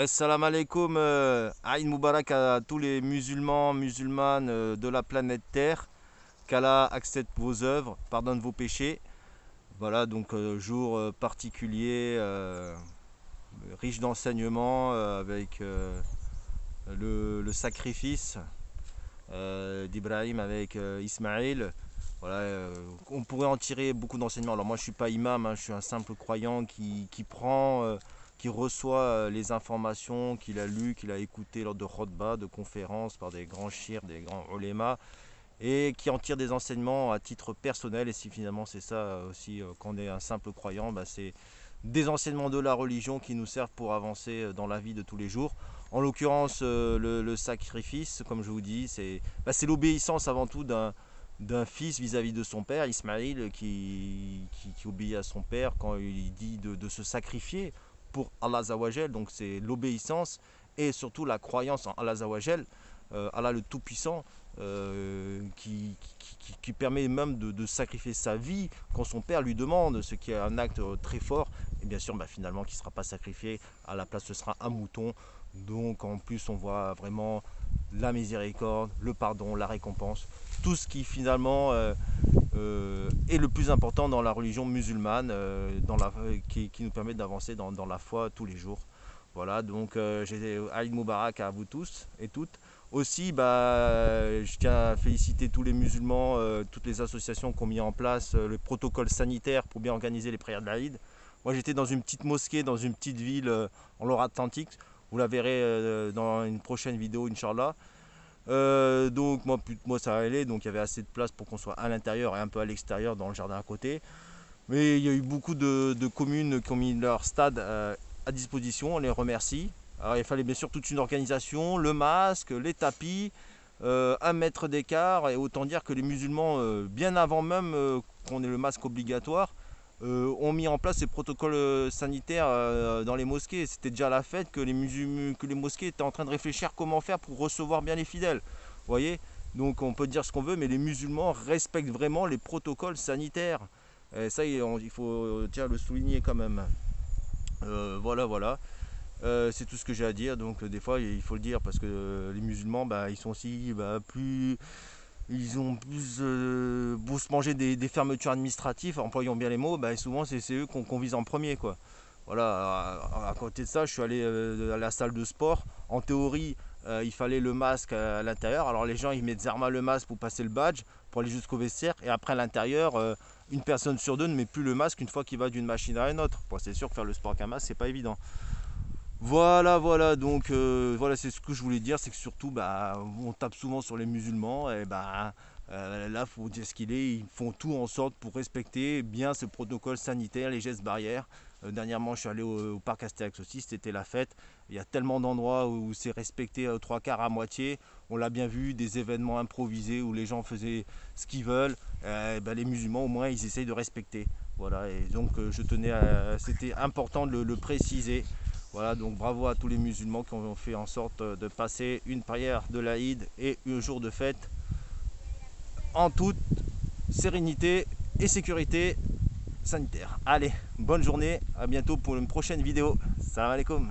Assalamu alaikum, euh, Aïd Moubarak à tous les musulmans, musulmanes euh, de la planète Terre. Qu'Allah accepte vos œuvres, pardonne vos péchés. Voilà, donc euh, jour particulier, riche d'enseignements, avec le, sacrifice d'Ibrahim avec Ismaël. Voilà, on pourrait en tirer beaucoup d'enseignements. Alors moi je suis pas imam, hein, je suis un simple croyant qui, prend, qui reçoit euh, les informations qu'il a lues, qu'il a écoutées lors de khotbah, de conférences par des grands chirs, des grands ulémas, et qui en tire des enseignements à titre personnel. Et si finalement c'est ça euh, aussi, euh, qu'on est un simple croyant, bah, c'est des enseignements de la religion qui nous servent pour avancer dans la vie de tous les jours. En l'occurrence, le, sacrifice, comme je vous dis, c'est bah, l'obéissance avant tout d'un fils vis-à-vis de son père, Ismaïl, qui, obéit à son père quand il dit de se sacrifier pour Allah Zawajel. Donc c'est l'obéissance et surtout la croyance en Allah Zawajel, euh, Allah le Tout-Puissant, euh, qui, qui, permet même de, sacrifier sa vie quand son père lui demande, ce qui est un acte euh, très fort. Et bien sûr, bah, finalement, qui ne sera pas sacrifié, à la place ce sera un mouton. Donc en plus, on voit vraiment la miséricorde, le pardon, la récompense, tout ce qui finalement est le plus important dans la religion musulmane, euh, euh, qui, nous permet d'avancer dans, la foi tous les jours. Voilà, donc euh, j'ai Aïd Moubarak à vous tous et toutes. Aussi, bah, je tiens à féliciter tous les musulmans, euh, toutes les associations qui ont mis en place euh, le protocole sanitaire pour bien organiser les prières de l'Aïd. Moi, j'étais dans une petite mosquée, dans une petite ville euh, en Loire-Atlantique. Vous la verrez euh, dans une prochaine vidéo, Inch'Allah. Euh, donc moi, moi ça allait, donc il y avait assez de place pour qu'on soit à l'intérieur et un peu à l'extérieur dans le jardin à côté. Mais il y a eu beaucoup de, communes qui ont mis leur stade euh, à disposition, on les remercie. Alors il fallait bien sûr toute une organisation, le masque, les tapis, euh, un mètre d'écart, et autant dire que les musulmans, bien avant même qu'on ait le masque obligatoire, euh, ont mis en place ces protocoles euh, sanitaires euh, dans les mosquées. C'était déjà la fête que les, musulmans, que les mosquées étaient en train de réfléchir comment faire pour recevoir bien les fidèles. Vous voyez? Donc on peut dire ce qu'on veut, mais les musulmans respectent vraiment les protocoles sanitaires. Et ça, il faut tiens, le souligner quand même. Voilà, voilà. C'est tout ce que j'ai à dire. Donc, des fois, il faut le dire parce que les musulmans, bah, ils sont aussi bah, plus. Ils ont plus euh, beau se manger des, fermetures administratives, employons bien les mots, bah, souvent c'est eux qu'on vise en premier. Quoi. Voilà, à, côté de ça, je suis allé euh, à la salle de sport. En théorie, euh, il fallait le masque à l'intérieur. Alors les gens, ils mettent Zerma le masque pour passer le badge, pour aller jusqu'au vestiaire. Et après, à l'intérieur, euh, une personne sur deux ne met plus le masque une fois qu'il va d'une machine à une autre. Bon, c'est sûr que faire le sport avec un masque, c'est pas évident. Voilà, voilà, donc euh, voilà, c'est ce que je voulais dire, c'est que surtout, bah, on tape souvent sur les musulmans, et bah, euh, là, faut dire ce qu'il est, ils font tout en sorte pour respecter bien ce protocole sanitaire, les gestes barrières. Euh, dernièrement, je suis allé au, parc Astérix aussi, c'était la fête. Il y a tellement d'endroits où c'est respecté aux trois quarts à moitié. On l'a bien vu, des événements improvisés où les gens faisaient ce qu'ils veulent. Euh, bah, les musulmans, au moins, ils essayent de respecter. Voilà, et donc euh, je tenais à, c'était important de le préciser. Voilà, donc bravo à tous les musulmans qui ont fait en sorte de passer une prière de l'Aïd et un jour de fête en toute sérénité et sécurité sanitaire. Allez, bonne journée, à bientôt pour une prochaine vidéo. Salam alaikum.